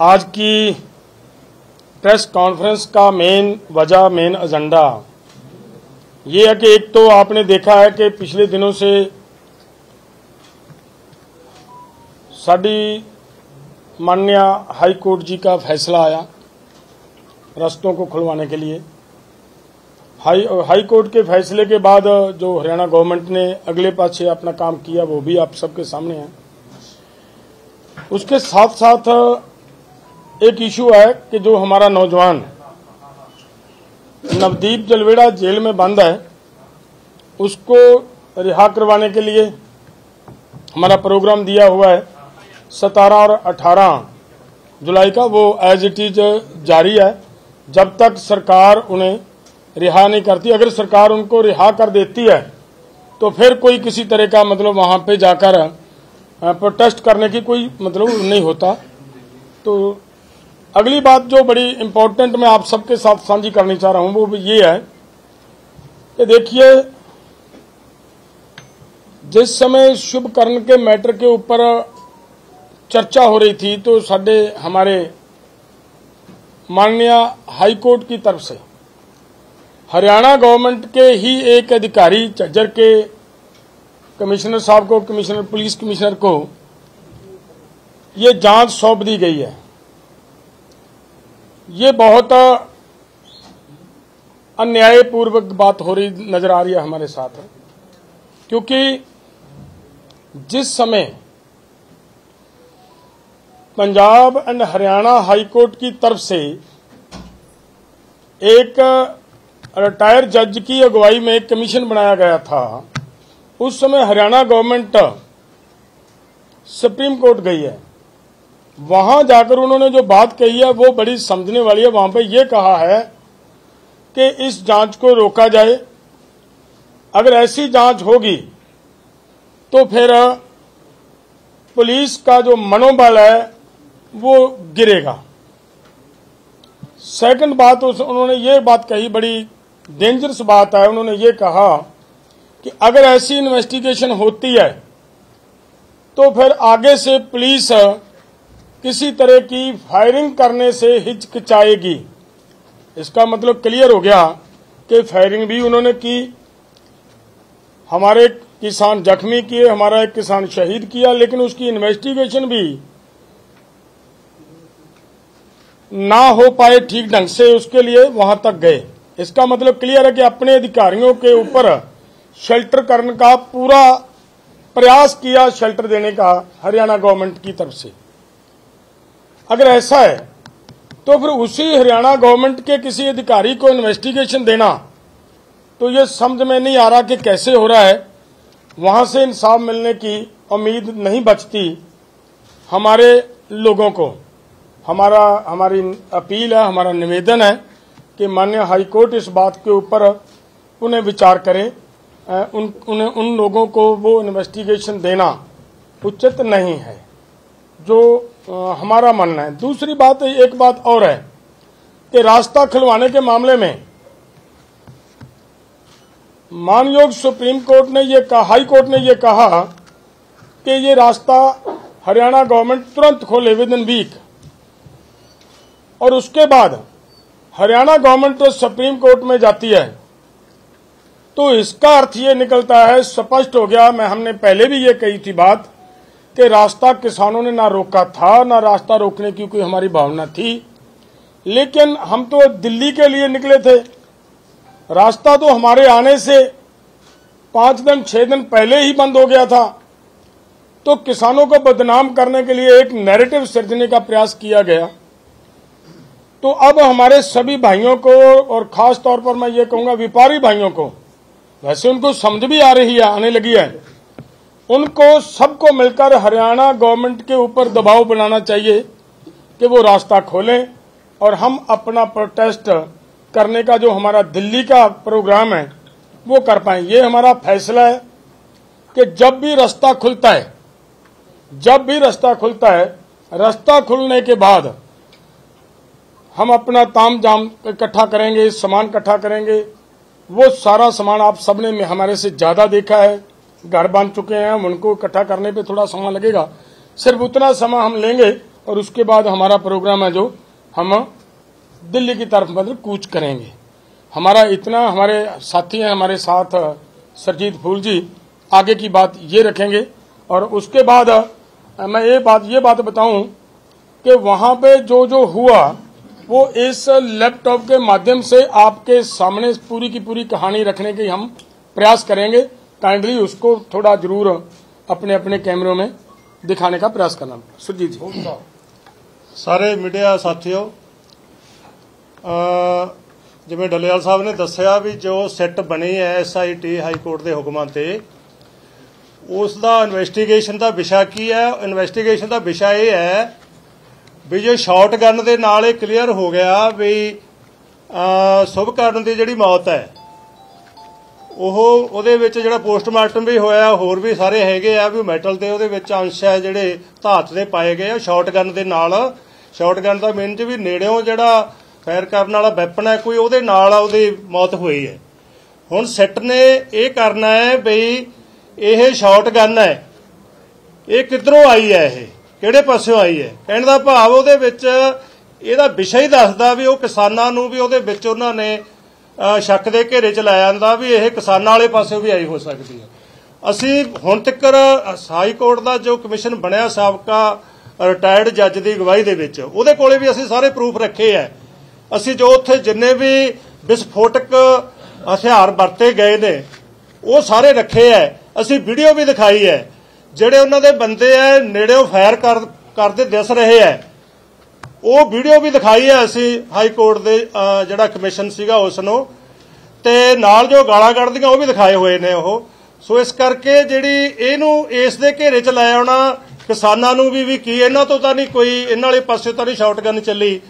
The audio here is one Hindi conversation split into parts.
आज की प्रेस कॉन्फ्रेंस का मेन वजह, मेन एजेंडा। ये है कि एक तो आपने देखा है कि पिछले दिनों से साडी मान्य हाई कोर्ट जी का फैसला आया रस्तों को खुलवाने के लिए। हाई हाई कोर्ट के फैसले के बाद जो हरियाणा गवर्नमेंट ने अगले पाछे अपना काम किया, वो भी आप सबके सामने है। उसके साथ साथ एक इशू है कि जो हमारा नौजवान नवदीप जलवेड़ा जेल में बंद है, उसको रिहा करवाने के लिए हमारा प्रोग्राम दिया हुआ है सतारह और अठारह जुलाई का। वो एज इट इज़ जारी है। जब तक सरकार उन्हें रिहा नहीं करती, अगर सरकार उनको रिहा कर देती है तो फिर कोई किसी तरह का मतलब वहाँ पे जाकर प्रोटेस्ट करने की कोई मतलब नहीं होता। तो अगली बात जो बड़ी इंपॉर्टेंट मैं आप सबके साथ साझी करनी चाह रहा हूँ, वो ये है कि देखिए, जिस समय शुभ कर्ण के मैटर के ऊपर चर्चा हो रही थी तो साढ़े हमारे माननीय हाई कोर्ट की तरफ़ से, हरियाणा गवर्नमेंट के ही एक अधिकारी, झज्जर के कमिश्नर साहब को, कमिश्नर, पुलिस कमिश्नर को ये जाँच सौंप दी गई है। ये बहुत अन्यायपूर्वक बात हो रही, नज़र आ रही है हमारे साथ। क्योंकि जिस समय Punjab and Haryana high court की तरफ़ से एक रिटायर जज की अगुवाई में एक कमीशन बनाया गया था, उस समय हरियाणा गवर्नमेंट सुप्रीम कोर्ट गई है। वहाँ जाकर उन्होंने जो बात कही है, वो बड़ी समझने वाली है। वहाँ पे ये कहा है कि इस जाँच को रोका जाए। अगर ऐसी जाँच होगी तो फिर पुलिस का जो मनोबल है, वो गिरेगा। सेकंड बात, उस, उन्होंने ये बात कही, बड़ी डेंजरस बात है। उन्होंने ये कहा कि अगर ऐसी इन्वेस्टिगेशन होती है तो फिर आगे से पुलिस किसी तरह की फायरिंग करने से हिचकिचाएगी। इसका मतलब क्लियर हो गया कि फायरिंग भी उन्होंने की। हमारे किसान जख्मी किए, हमारा एक किसान शहीद किया, लेकिन उसकी इन्वेस्टिगेशन भी ना हो पाए ठीक ढंग से, उसके लिए वहाँ तक गए। इसका मतलब क्लियर है कि अपने अधिकारियों के ऊपर शेल्टर करने का पूरा प्रयास किया शेल्टर देने का, हरियाणा गवर्नमेंट की तरफ़ से। अगर ऐसा है तो फिर उसी हरियाणा गवर्नमेंट के किसी अधिकारी को इन्वेस्टिगेशन देना तो ये समझ में नहीं आ रहा कि कैसे हो रहा है। वहाँ से इंसाफ मिलने की उम्मीद नहीं बचती हमारे लोगों को। हमारा, हमारी अपील है, हमारा निवेदन है कि माननीय हाईकोर्ट इस बात के ऊपर उन्हें विचार करें उन उन्हें उन लोगों को वो इन्वेस्टिगेशन देना उचित नहीं है। जो हमारा मानना है। दूसरी बात, एक बात और है कि रास्ता खुलवाने के मामले में मानयोग सुप्रीम कोर्ट ने ये कहा, हाई कोर्ट ने ये कहा कि ये रास्ता हरियाणा गवर्नमेंट तुरंत खोले विद इन वीक और उसके बाद हरियाणा गवर्नमेंट तो सुप्रीम कोर्ट में जाती है। तो इसका अर्थ ये निकलता है, स्पष्ट हो गया, मैं हमने पहले भी ये कही थी बात कि रास्ता किसानों ने ना रोका था, ना रास्ता रोकने की कोई हमारी भावना थी। लेकिन हम तो दिल्ली के लिए निकले थे। रास्ता तो हमारे आने से पाँच दिन, छह दिन पहले ही बंद हो गया था। तो किसानों को बदनाम करने के लिए एक नैरेटिव सृजने का प्रयास किया गया। तो अब हमारे सभी भाइयों को, और खास तौर पर मैं ये कहूँगा, व्यापारी भाइयों को, वैसे उनको समझ भी आ रही है, आने लगी है। उनको सबको मिलकर हरियाणा गवर्नमेंट के ऊपर दबाव बनाना चाहिए कि वो रास्ता खोलें और हम अपना प्रोटेस्ट करने का जो हमारा दिल्ली का प्रोग्राम है, वो कर पाए। ये हमारा फैसला है कि जब भी रास्ता खुलता है, जब भी रास्ता खुलता है, रास्ता खुलने के बाद हम अपना ताम जाम इकट्ठा करेंगे, सामान इकट्ठा करेंगे। वो सारा सामान आप सबने हमारे से ज़्यादा देखा है। घर बन चुके हैं, हम उनको इकट्ठा करने पे थोड़ा समय लगेगा। सिर्फ़ उतना समय हम लेंगे और उसके बाद हमारा प्रोग्राम है जो हम दिल्ली की तरफ़ मतलब कूच करेंगे। हमारा इतना हमारे साथी हैं, हमारे साथ सरजीत फूल जी, आगे की बात ये रखेंगे और उसके बाद मैं ये बात ये बात बताऊँ कि वहाँ पे जो जो हुआ, वो इस लैपटॉप के माध्यम से आपके सामने पूरी की पूरी कहानी रखने की हम प्रयास करेंगे। काइंडली उसको थोड़ा जरूर अपने अपने कैमरों में दिखाने का प्रयास करना सुरजीत जी ਸਾਰੇ ਮੀਡੀਆ ਸਾਥੀਓ ਅ ਜਿਵੇਂ ਡੱਲੇਵਾਲ ਸਾਹਿਬ ਨੇ ਦੱਸਿਆ ਵੀ ਜੋ ਸਿੱਟ ਬਣੀ ਹੈ ਐਸਆਈਟੀ ਹਾਈ ਕੋਰਟ ਦੇ ਹੁਕਮਾਂ ਤੇ ਉਸ ਦਾ ਇਨਵੈਸਟੀਗੇਸ਼ਨ ਦਾ ਵਿਸ਼ਾ ਕੀ ਹੈ ਇਨਵੈਸਟੀਗੇਸ਼ਨ ਦਾ ਵਿਸ਼ਾ ਇਹ ਹੈ ਵੀ ਜੇ ਸ਼ਾਟਗਨ ਦੇ ਨਾਲ ਇਹ ਕਲੀਅਰ ਹੋ ਗਿਆ ਵੀ ਅ ਸੁਭਕਰਨ ਦੀ ਜਿਹੜੀ ਮੌਤ ਹੈ ਉਹ ਉਹਦੇ ਵਿੱਚ ਜਿਹੜਾ ਪੋਸਟਮਾਰਟਮ ਵੀ ਹੋਇਆ, ਹੋਰ ਵੀ ਸਾਰੇ ਹੈਗੇ ਆ, ਵੀ ਮੈਟਲ ਦੇ ਉਹਦੇ ਵਿੱਚ ਅੰਸ਼ ਹੈ ਜਿਹੜੇ ਧਾਤ ਦੇ ਪਾਏ ਗਏ ਆ ਸ਼ਾਟਗਨ ਦੇ ਨਾਲ। ਸ਼ਾਟਗਨ ਦਾ ਮੀਨ ਚ ਵੀ ਨੇੜਿਓਂ ਜਿਹੜਾ ਫਾਇਰ ਕਰਨ ਵਾਲਾ ਵੈਪਨ ਹੈ ਕੋਈ ਉਹਦੇ ਨਾਲ ਉਹਦੀ ਮੌਤ ਹੋਈ ਹੈ। ਹੁਣ ਸਿੱਟ ਨੇ ਇਹ ਕਰਨਾ ਹੈ ਬਈ ਇਹ ਸ਼ਾਟਗਨ ਹੈ। ਇਹ ਕਿੱਧਰੋਂ ਆਈ ਹੈ ਇਹ? ਕਿਹੜੇ ਪਾਸਿਓਂ ਆਈ ਹੈ? ਕਹਿਣ ਦਾ ਭਾਵ ਉਹਦੇ ਵਿੱਚ ਇਹਦਾ ਵਿਸ਼ਾ ਹੀ ਦੱਸਦਾ ਵੀ ਉਹ ਕਿਸਾਨਾਂ ਨੂੰ ਵੀ ਉਹਦੇ ਵਿੱਚ ਉਹਨਾਂ ਨੇ ਸ਼ੱਕ ਦੇ ਘੇਰੇ ਚ ਲਾਇਆ ਜਾਂਦਾ ਵੀ ਇਹ ਕਿਸਾਨਾਂ ਵਾਲੇ ਪਾਸੇ ਵੀ ਆਈ ਹੋ ਸਕਦੀ ਹੈ। ਅਸੀਂ ਹੁਣ ਤੱਕ ਹਾਈ ਕੋਰਟ ਦਾ ਜੋ ਕਮਿਸ਼ਨ ਬਣਿਆ ਸਾਬਕਾ ਰਿਟਾਇਰਡ ਜੱਜ ਦੀ ਅਗਵਾਈ ਦੇ ਵਿੱਚ, ਉਹਦੇ ਕੋਲੇ ਵੀ ਅਸੀਂ ਸਾਰੇ ਪ੍ਰੂਫ ਰੱਖੇ ਆ ਅਸੀਂ ਜੋ ਉੱਥੇ ਜਿੰਨੇ ਵੀ ਵਿਸਫੋਟਕ ਹਥਿਆਰ ਵਰਤੇ ਗਏ ਨੇ, ਉਹ ਸਾਰੇ ਰੱਖੇ ਐ। ਅਸੀਂ ਵੀਡੀਓ ਵੀ ਦਿਖਾਈ ਹੈ ਜਿਹੜੇ ਉਹਨਾਂ ਦੇ ਬੰਦੇ ਐ, ਨੇੜਿਓਂ ਫਾਇਰ ਕਰ, ਕਰਦੇ ਦਿਸ ਰਹੇ ਐ। ਉਹ ਵੀਡੀਓ ਵੀ ਦਿਖਾਈ ਹੈ ਅਸੀਂ ਹਾਈ ਕੋਰਟ ਦੇ ਜਿਹੜਾ ਕਮਿਸ਼ਨ ਸੀਗਾ ਉਸ ਨੂੰ ਤੇ ਨਾਲ ਜੋ ਗਾਲਾਂ ਕੱਢਦੀਆਂ ਉਹ ਵੀ ਦਿਖਾਏ ਹੋਏ ਨੇ ਉਹ। ਸੋ ਇਸ ਕਰਕੇ ਜਿਹੜੀ ਇਹਨੂੰ ਇਸ ਦੇ ਘੇਰੇ ਚ ਲੈ ਆਉਣਾ, ਕਿਸਾਨਾਂ ਨੂੰ ਵੀ ਵੀ ਕੀ, ਇਹਨਾਂ ਤੋਂ ਤਾਂ ਨਹੀਂ ਕੋਈ, ਇਹਨਾਂ ਵਾਲੇ ਪਾਸੇ ਤਾਂ ਨਹੀਂ ਸ਼ਾਟਗਨ ਚੱਲੀ।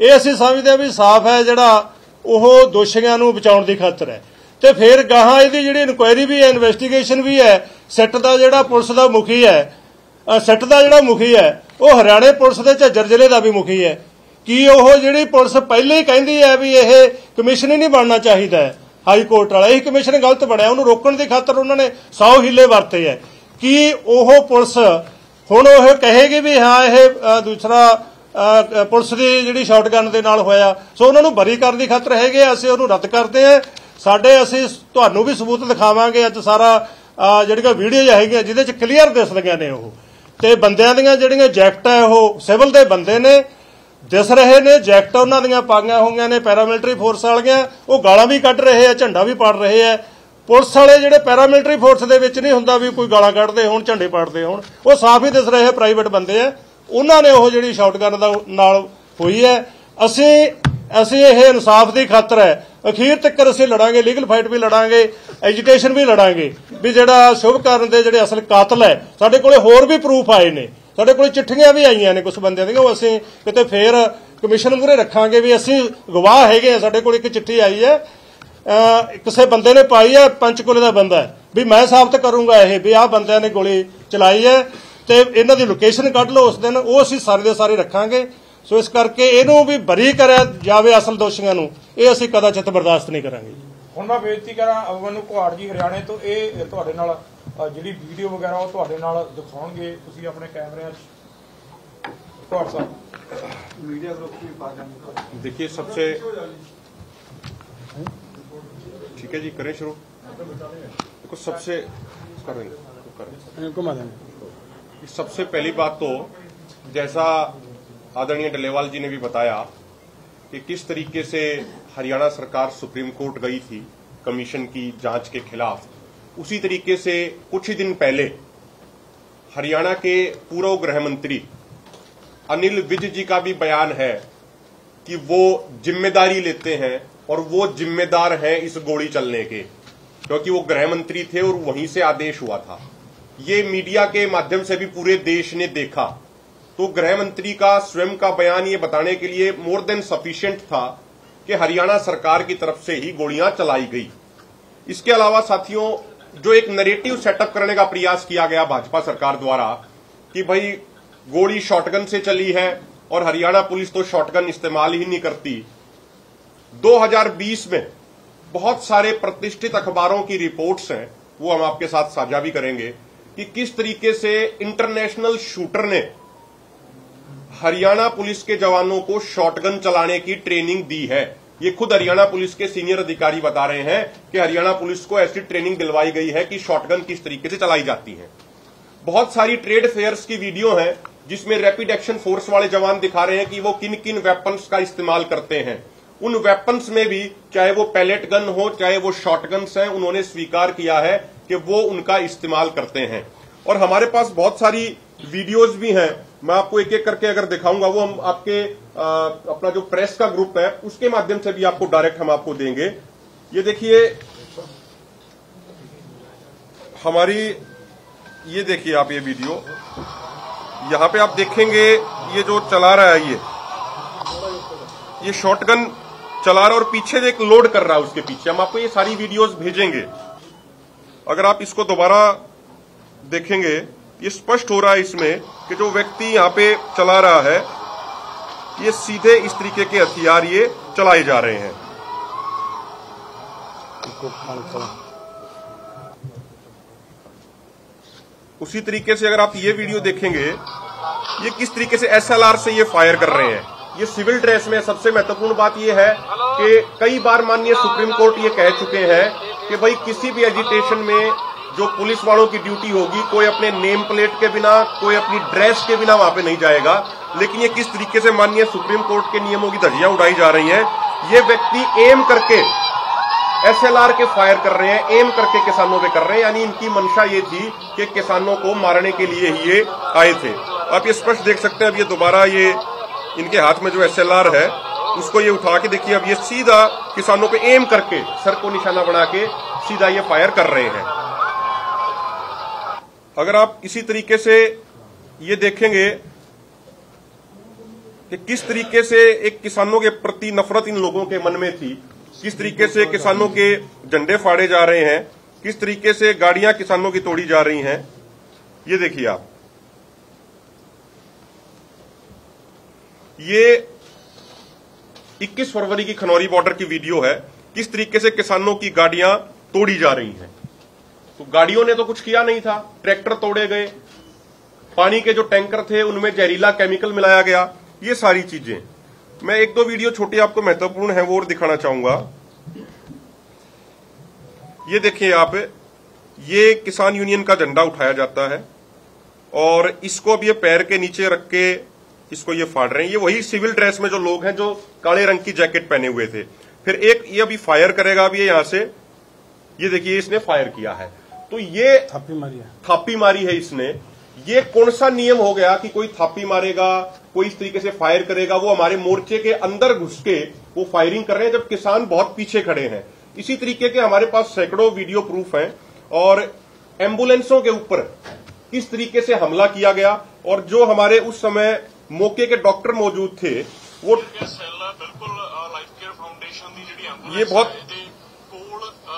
ਇਹ ਅਸੀਂ ਸਮਝਦੇ ਹਾਂ ਵੀ ਸਾਫ਼ ਹੈ ਜਿਹੜਾ ਉਹ ਦੋਸ਼ੀਆਂ ਨੂੰ ਬਚਾਉਣ ਦੀ ਖਾਤਰ ਹੈ। ਤੇ ਫਿਰ ਗਾਹਾਂ ਇਹਦੀ ਜਿਹੜੀ ਇਨਕੁਆਇਰੀ ਵੀ ਹੈ ਇਨਵੈਸਟੀਗੇਸ਼ਨ ਵੀ ਹੈ, ਸਿੱਟ ਦਾ ਜਿਹੜਾ ਪੁਲਿਸ ਦਾ ਮੁਖੀ ਹੈ ਸਿੱਟ ਦਾ ਜਿਹੜਾ ਮੁਖੀ ਹੈ ਉਹ ਹਰਿਆਣੇ ਪੁਲਿਸ ਦੇ ਝੱਜਰ ਜ਼ਿਲ੍ਹੇ ਦਾ ਵੀ ਮੁਖੀ ਹੈ। ਕੀ ਉਹ ਜਿਹੜੀ ਪੁਲਿਸ ਪਹਿਲੇ ਹੀ ਕਹਿੰਦੀ ਹੈ ਵੀ ਇਹ ਕਮਿਸ਼ਨ ਹੀ ਨਹੀਂ ਬਣਨਾ ਚਾਹੀਦਾ ਹੈ? ਹਾਈ ਕੋਰਟ ਵਾਲਾ ਇਹ ਕਮਿਸ਼ਨ ਗਲਤ ਬਣਿਆ ਉਹਨੂੰ ਰੋਕਣ ਦੀ ਖਾਤਰ ਉਹਨਾਂ ਨੇ 100 ਹੀਲੇ ਵਰਤੇ ਹੈ। ਕੀ ਉਹ ਪੁਲਿਸ ਹੁਣ ਉਹ ਕਹੇਗੀ ਵੀ ਹਾਂ ਇਹ ਦੂਸਰਾ ਪੁਲਿਸ ਦੀ ਜਿਹੜੀ ਸ਼ਾਟਗਨ ਦੇ ਨਾਲ ਹੋਇਆ ਸੋ ਉਹਨਾਂ ਨੂੰ ਬਰੀ ਕਰਨ ਦੀ ਖਾਤਰ ਹੈਗੇ ਆ, ਅਸੀਂ ਉਹਨੂੰ ਰੱਦ ਕਰਦੇ ਹਾਂ। ਸਾਡੇ ਅਸੀਂ ਤੁਹਾਨੂੰ ਵੀ ਸਬੂਤ ਦਿਖਾਵਾਂਗੇ ਅੱਜ ਸਾਰਾ ਜਿਹੜੀਆਂ ਵੀਡੀਓ ਹੈਗੀਆਂ ਜਿਹਦੇ ਚ ਕਲੀਅਰ ਦਿਸਦੀਆਂ ਨੇ ਉਹ। ਤੇ ਬੰਦਿਆਂ ਦੀਆਂ ਜਿਹੜੀਆਂ ਜੈਕਟ ਹੈ, ਉਹ ਸਿਵਲ ਦੇ ਬੰਦੇ ਨੇ, ਦਿਸ ਰਹੇ ਨੇ, ਜੈਕਟ ਉਹਨਾਂ ਦੀਆਂ ਪਾਈਆਂ ਹੋਈਆਂ ਨੇ ਪੈਰਾਮਿਲਟਰੀ ਫੋਰਸ ਵਾਲੀਆਂ, ਉਹ ਗਾਲਾਂ ਵੀ ਕੱਢ ਰਹੇ ਆ, ਝੰਡਾ ਵੀ ਪਾੜ ਰਹੇ ਆ। ਪੁਲਿਸ ਵਾਲੇ ਜਿਹੜੇ ਪੈਰਾਮਿਲਟਰੀ ਫੋਰਸ ਦੇ ਵਿੱਚ ਨਹੀਂ ਹੁੰਦਾ ਵੀ ਕੋਈ ਗਾਲਾਂ ਕੱਢਦੇ ਹੋਣ, ਝੰਡੇ ਪਾੜਦੇ ਹੋਣ, ਉਹ ਸਾਫ਼ ਹੀ ਦਿਸ ਰਹੇ ਪ੍ਰਾਈਵੇਟ ਬੰਦੇ ਆ। ਉਹਨਾਂ ਨੇ ਉਹ ਜਿਹੜੀ ਸ਼ਾਟਗਨ ਦਾ ਨਾਲ ਹੋਈ ਹੈ। ਅਸੀਂ ਅਸੀਂ ਇਹ ਇਨਸਾਫ ਦੀ ਖਾਤਰ ਹੈ। ਅਖੀਰ ਤੱਕ ਅਸੀਂ ਲੜਾਂਗੇ ਲੀਗਲ ਫਾਈਟ ਵੀ ਲੜਾਂਗੇ ਐਜੂਕੇਸ਼ਨ ਵੀ ਲੜਾਂਗੇ, ਵੀ ਜਿਹੜਾ ਸ਼ੁਭ ਸ਼ੁਭਕਰਨ ਦੇ ਜਿਹੜੇ ਅਸਲ ਕਾਤਲ ਹੈ, ਸਾਡੇ ਕੋਲੇ ਹੋਰ ਵੀ ਪ੍ਰੂਫ ਆਏ ਨੇ। ਸਾਡੇ ਕੋਲੇ ਚਿੱਠੀਆਂ ਵੀ ਆਈਆਂ ਨੇ ਕੁਝ ਬੰਦਿਆਂ ਦੀਆਂ, ਉਹ ਅਸੀਂ ਕਿਤੇ ਫੇਰ ਕਮਿਸ਼ਨ ਮੂਰੇ ਰੱਖਾਂਗੇ ਵੀ ਅਸੀਂ ਗਵਾਹ ਹੈਗੇ ਆ, ਸਾਡੇ ਕੋਲ ਇੱਕ ਚਿੱਠੀ ਆਈ ਹੈ। ਕਿਸੇ ਬੰਦੇ ਨੇ ਪਾਈ ਹੈ, ਪੰਚਕੂਲੇ ਦਾ ਬੰਦਾ ਹੈ, ਵੀ ਮੈਂ ਸਾਬਤ ਕਰੂੰਗਾ ਇਹ, ਵੀ ਆਹ ਬੰਦਿਆਂ ਨੇ ਗੋਲੀ ਚਲਾਈ ਹੈ ਤੇ ਇਹਨਾਂ ਦੀ ਲੋਕੇਸ਼ਨ ਕੱਢ ਲਓ ਉਸ ਦਿਨ, ਉਹ ਅਸੀਂ ਸਾਰੇ ਦੇ ਸਾਰੇ ਰੱਖਾਂਗੇ। ਸੋ ਇਸ ਕਰਕੇ ਇਹਨੂੰ ਵੀ ਬਰੀ ਕਰਿਆ ਜਾਵੇ ਅਸਲ ਦੋਸ਼ੀਆਂ ਨੂੰ ਇਹ ਅਸੀਂ ਕਦਾਚਿਤ ਬਰਦਾਸ਼ਤ ਨਹੀਂ ਕਰਾਂਗੇ ਹੁਣ ਮੈਂ ਬੇਨਤੀ ਕਰਾਂ ਅਵਨ ਕੁਹਾੜ ਜੀ ਹਰਿਆਣੇ ਤੋਂ ਇਹ ਤੁਹਾਡੇ ਨਾਲ ਅ, ਜਿਹੜੀ ਵੀਡੀਓ ਵਗੈਰਾ ਉਹ ਤੁਹਾਡੇ ਨਾਲ ਦਿਖਾਉਣਗੇ ਤੁਸੀਂ ਆਪਣੇ ਕੈਮਰਿਆਂ 'ਚ ਕੁਹਾੜ ਸਾਹਿਬ देखिए सबसे ठीक है जी करें शुरू देखो सबसे कर रहे हैं, कर रहे हैं। घुमा देंगे सबसे पहली बात तो जैसा आदरणीय डलेवाल जी ने भी बताया कि किस तरीके से हरियाणा सरकार सुप्रीम कोर्ट गई थी कमीशन की जाँच के खिलाफ। उसी तरीके से कुछ ही दिन पहले हरियाणा के पूर्व गृह मंत्री अनिल विज जी का भी बयान है कि वो ज़िम्मेदारी लेते हैं और वो जिम्मेदार हैं इस गोली चलने के, क्योंकि वो गृह मंत्री थे और वहीं से आदेश हुआ था। ये मीडिया के माध्यम से भी पूरे देश ने देखा तो गृह मंत्री का, स्वयं का बयान ये बताने के लिए मोर देन सफिशिएंट था कि हरियाणा सरकार की तरफ़ से ही गोलियाँ चलाई गई। इसके अलावा साथियों, जो एक नरेटिव सेटअप करने का प्रयास किया गया भाजपा सरकार द्वारा कि भाई गोली शॉटगन से चली है और हरियाणा पुलिस तो शॉटगन इस्तेमाल ही नहीं करती। 2020 में बहुत सारे प्रतिष्ठित अखबारों की रिपोर्ट्स हैं, वो हम आपके साथ साझा भी करेंगे कि किस तरीके से इंटरनेशनल शूटर ने हरियाणा पुलिस के जवानों को शॉटगन चलाने की ट्रेनिंग दी है। ये खुद हरियाणा पुलिस के सीनियर अधिकारी बता रहे हैं कि हरियाणा पुलिस को ऐसी ट्रेनिंग दिलवाई गई है कि शॉटगन किस तरीके से चलाई जाती है। बहुत सारी ट्रेड फेयर्स की वीडियो है, जिसमें रैपिड एक्शन फोर्स वाले जवान दिखा रहे हैं कि वो किन किन वेपन्स का इस्तेमाल करते हैं। उन वेपन्स में भी चाहे वो पैलेट गन हो, चाहे वो शॉटगन्स हैं, उन्होंने स्वीकार किया है कि वो उनका इस्तेमाल करते हैं। और हमारे पास बहुत सारी वीडियोस भी हैं मैं आपको एक एक करके अगर दिखाऊँगा वो हम आपके आ, अपना जो प्रेस का ग्रुप है उसके माध्यम से भी आपको डायरेक्ट हम आपको देंगे। ये देखिए हमारी ये देखिए आप ये वीडियो। यहाँ पे आप देखेंगे ये जो चला रहा है ये ये शॉटगन चला रहा है और पीछे एक लोड कर रहा है उसके पीछे। हम आपको ये सारी वीडियोस भेजेंगे। अगर आप इसको दोबारा देखेंगे ये स्पष्ट हो रहा है इसमें कि जो व्यक्ति यहाँ पे चला रहा है ये सीधे इस तरीके के हथियार ये चलाए जा रहे हैं। उसी तरीके से अगर आप ये वीडियो देखेंगे ये किस तरीके से एसएलआर से ये फायर कर रहे हैं? ये सिविल ड्रेस में सबसे महत्वपूर्ण बात ये है कि कई बार माननीय सुप्रीम कोर्ट ये कह चुके हैं कि भाई किसी भी एजिटेशन में जो पुलिस वालों की ड्यूटी होगी, कोई अपने नेम प्लेट के बिना, कोई अपनी ड्रेस के बिना वहाँ पे नहीं जाएगा। लेकिन ये किस तरीके से माननीय सुप्रीम कोर्ट के नियमों की धज्जियाँ उड़ाई जा रही हैं, ये व्यक्ति एम करके एसएलआर के फायर कर रहे हैं, एम करके किसानों पे कर रहे हैं, यानी इनकी मंशा ये थी कि किसानों को मारने के लिए ही ये आए थे। आप ये स्पष्ट देख सकते हैं, अब ये दोबारा ये इनके हाथ में जो एसएलआर है, उसको ये उठा के देखिए, अब ये सीधा किसानों पे एम करके सर को निशाना बना के सीधा ये फायर कर रहे हैं। अगर आप इसी तरीके से ये देखेंगे कि किस तरीके से एक किसानों के प्रति नफरत इन लोगों के मन में थी, किस तरीके से किसानों के झंडे फाड़े जा रहे हैं, किस तरीके से गाड़ियाँ किसानों की तोड़ी जा रही हैं, ये देखिए आप। ये 21 फरवरी की खनौरी बॉर्डर की वीडियो है, किस तरीके से किसानों की गाड़ियाँ तोड़ी जा रही हैं। तो गाड़ियों ने तो कुछ किया नहीं था। ट्रैक्टर तोड़े गए। पानी के जो टैंकर थे, उनमें जहरीला केमिकल मिलाया गया। ये सारी चीज़ें। मैं एक दो वीडियो छोटी आपको महत्वपूर्ण है, वो और दिखाना चाहूँगा। ये देखिए आप, ये किसान यूनियन का झंडा उठाया जाता है और इसको अब ये पैर के नीचे रख के इसको ये फाड़ रहे हैं। ये वही सिविल ड्रेस में जो लोग हैं, जो काले रंग की जैकेट पहने हुए थे। फिर एक ये अभी फायर करेगा अभी यहाँ से। ये देखिए, इसने फायर किया है। तो ये थापी मारी है। थापी मारी है इसने। ये कौन सा नियम हो गया कि कोई थापी मारेगा कोई इस तरीके से फायर करेगा वो हमारे मोर्चे के अंदर घुस के वो फायरिंग कर रहे हैं जब किसान बहुत पीछे खड़े हैं। इसी तरीके के हमारे पास सैकड़ों वीडियो प्रूफ हैं और एम्बुलेंसों के ऊपर किस तरीके से हमला किया गया और जो हमारे उस समय मौके के डॉक्टर मौजूद थे वो ये बहुत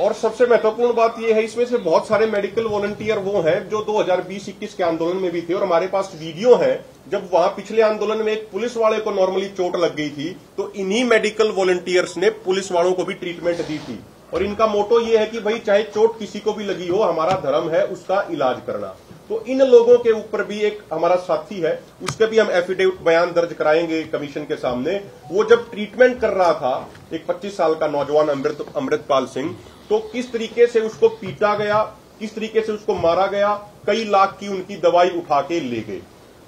और सबसे महत्वपूर्ण बात यह है, इसमें से बहुत सारे मेडिकल वॉलंटियर वो हैं जो 2020-21 के आंदोलन में भी थे और हमारे पास वीडियो है। जब वहाँ पिछले आंदोलन में एक पुलिस वाले को नॉर्मली चोट लग गई थी तो इन्हीं मेडिकल वॉलंटियर्स ने पुलिस वालों को भी ट्रीटमेंट दी थी। और इनका मोटो ये है कि भाई, चाहे चोट किसी को भी लगी हो, हमारा धर्म है उसका इलाज करना। तो इन लोगों के ऊपर भी एक हमारा साथी है, उसके भी हम एफिडेविट बयान दर्ज कराएँगे कमीशन के सामने। वो जब ट्रीटमेंट कर रहा था, एक 25 साल का नौजवान अमृत, अमृतपाल सिंह तो किस तरीके से उसको पीटा गया, किस तरीके से उसको मारा गया, कई लाख की उनकी दवाई उठा के ले गए।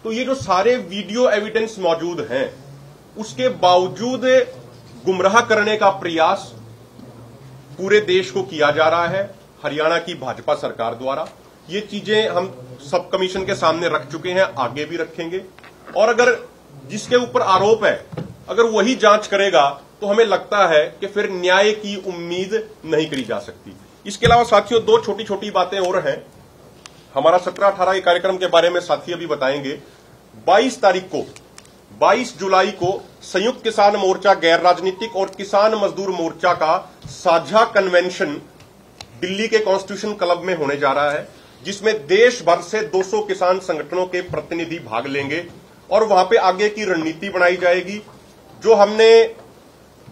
तो ये जो सारे वीडियो एविडेंस मौजूद हैं, उसके बावजूद गुमराह करने का प्रयास पूरे देश को किया जा रहा है, हरियाणा की भाजपा सरकार द्वारा। ये चीज़ें हम सब कमीशन के सामने रख चुके हैं, आगे भी रखेंगे। और अगर जिसके ऊपर आरोप है, अगर वही जाँच करेगा तो हमें लगता है कि फिर न्याय की उम्मीद नहीं करी जा सकती। इसके अलावा साथियों, दो छोटी छोटी बातें और हैं। हमारा सत्रह अठारह के कार्यक्रम के बारे में साथी अभी बताएँगे। 22 तारीख को 22 जुलाई को संयुक्त किसान मोर्चा, गैर राजनीतिक और किसान मजदूर मोर्चा का साझा कन्वेंशन दिल्ली के कॉन्स्टिट्यूशन क्लब में होने जा रहा है। जिसमें देश भर से 200 किसान संगठनों के प्रतिनिधि भाग लेंगे और वहाँ पे आगे की रणनीति बनाई जाएगी, जो हमने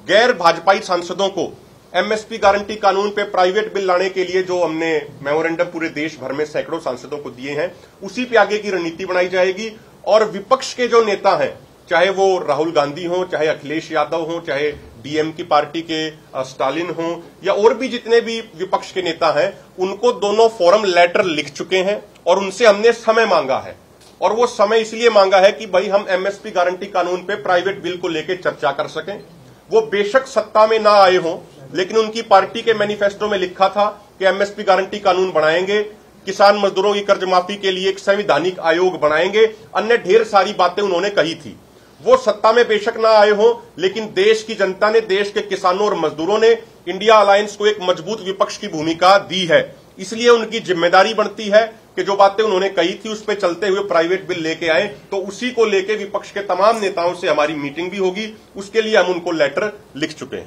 गैर भाजपाई सांसदों को एमएसपी गारंटी कानून पे प्राइवेट बिल लाने के लिए जो हमने मेमोरेंडम पूरे देश भर में सैकड़ों सांसदों को दिए हैं, उसी पे आगे की रणनीति बनाई जाएगी। और विपक्ष के जो नेता हैं, चाहे वो राहुल गांधी हो, चाहे अखिलेश यादव हो, चाहे डीएम की पार्टी के स्टालिन हो या और भी जितने भी विपक्ष के नेता हैं, उनको दोनों फोरम लेटर लिख चुके हैं और उनसे हमने समय मांगा है। और वो समय इसलिए मांगा है कि भाई हम एमएसपी गारंटी कानून पे प्राइवेट बिल को लेकर चर्चा कर सकें। वो बेशक सत्ता में ना आए हों, लेकिन उनकी पार्टी के मैनिफेस्टो में लिखा था कि एमएसपी गारंटी कानून बनाएँगे, किसान मजदूरों की कर्ज माफ़ी के लिए एक संवैधानिक आयोग बनाएँगे, अन्य ढेर सारी बातें उन्होंने कही थी। वो सत्ता में बेशक ना आए हों, लेकिन देश की जनता ने, देश के किसानों और मजदूरों ने इंडिया अलायंस को एक मज़बूत विपक्ष की भूमिका दी है। इसलिए उनकी ज़िम्मेदारी बनती है कि जो बातें उन्होंने कही थी, उस पर चलते हुए प्राइवेट बिल लेके आए तो उसी को लेके विपक्ष के तमाम नेताओं से हमारी मीटिंग भी होगी। उसके लिए हम उनको लेटर लिख चुके हैं।